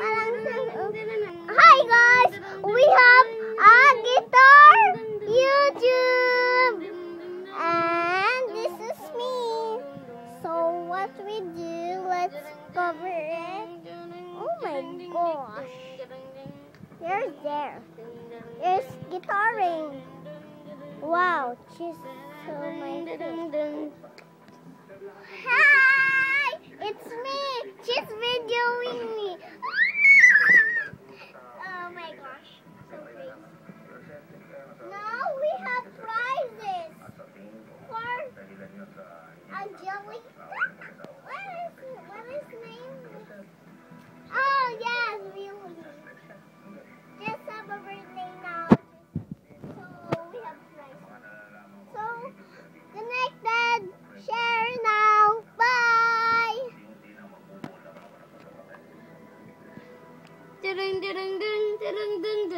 Hi guys! We have a guitar YouTube! And this is me. So what we do, let's cover it. Oh my gosh. There's there. There's guitaring. Wow, she's so my a jelly. What is what is name? Oh yes, really. Just have a birthday now. So we have prizes. So connected. Share now. Bye. Dun, dun, dun, dun, dun, dun, dun.